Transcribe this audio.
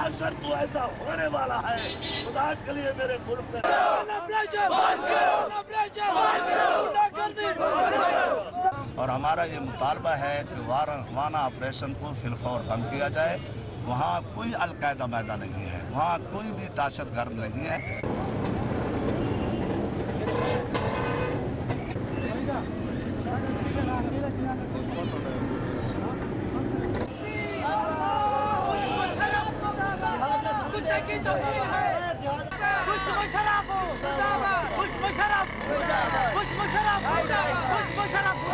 अगर तू ऐसा होने वाला है खुदा के लिए मेरे मुल्क में और हमारा ये मुतालबा है कि वाना ऑपरेशन को फिलफौर बंद किया जाए। वहाँ कोई अलकायदा मैदा नहीं है वहाँ कोई भी दहशत गर्द नहीं है। ख़ुशर ख़ुशबू शरफ ख़ुशबू शरफ ख़ुशबू शरफ